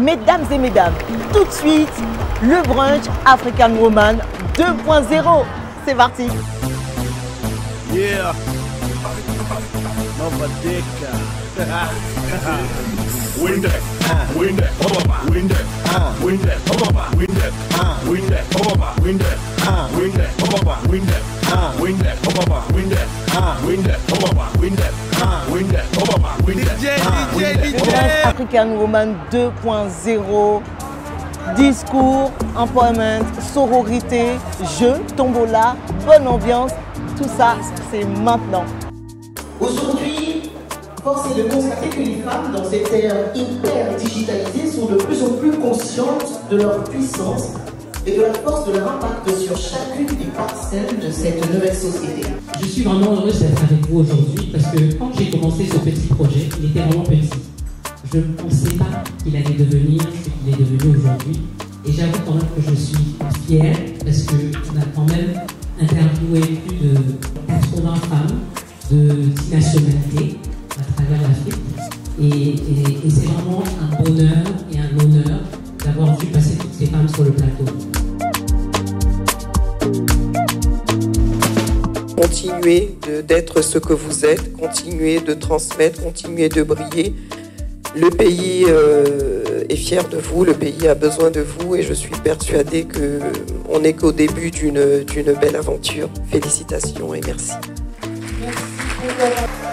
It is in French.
Mesdames et mesdames, tout de suite, le brunch African Woman 2.0. C'est parti. Yeah. DJ. African Woman 2.0. Discours, empowerment, sororité, jeu, tombola, bonne ambiance, tout ça, c'est maintenant. Aujourd'hui, force est de constater que les femmes, dans cette ère hyper digitalisée, sont de plus en plus conscientes de leur puissance et de la force de leur impact sur chacune des parcelles de cette nouvelle société. Je suis vraiment heureuse d'être avec vous aujourd'hui parce que quand j'ai commencé ce petit projet, il était vraiment petit. Je ne pensais pas qu'il allait devenir ce qu'il est devenu aujourd'hui. Et j'avoue quand même que je suis fière parce qu'on a quand même interviewé plus de 80 femmes de 10 nationalités à travers l'Afrique. Et, et- et c'est vraiment un bonheur et un honneur d'avoir vu passer toutes ces femmes sur le plateau. Continuez de- d'être ce que vous êtes, continuez de transmettre, continuez de briller. Le pays euh, est fier de vous, le pays a besoin de vous et je suis persuadée qu'on n'est qu'au début d'une d'une belle aventure. Félicitations et merci. Win